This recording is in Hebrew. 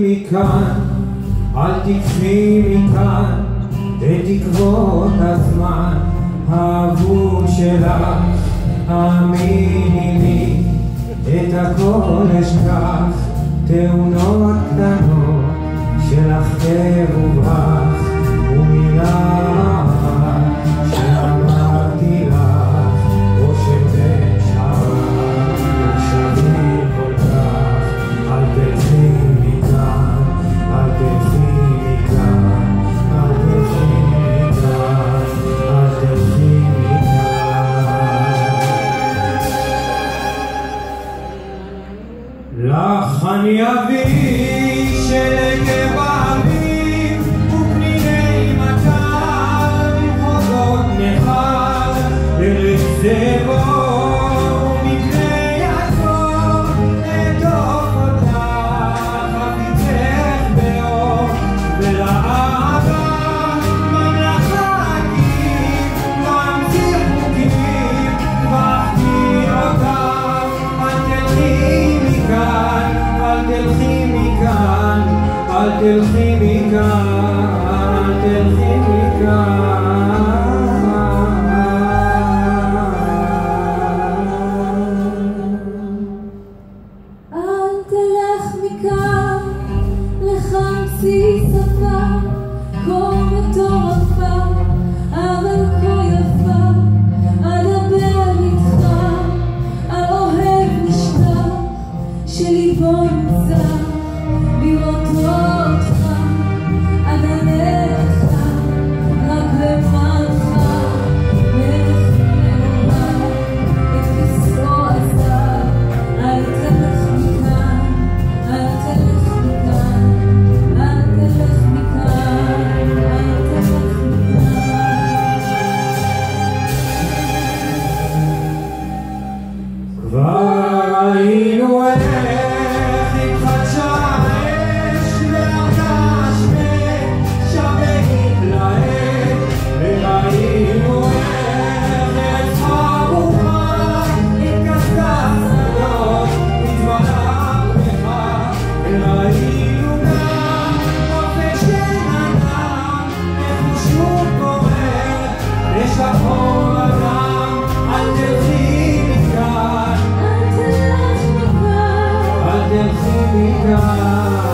מכאן, אל תקחי מכאן את תקוות הזמן האבוד שלך, האמיני לי, את הכל אשכח, תאונות קטנות שלך תרובח, לך אני אביא אל תלכי מכאן אל תלכי מכאן. אל תלך מכאן, לך המציא שפה כה כה Vine with Oh.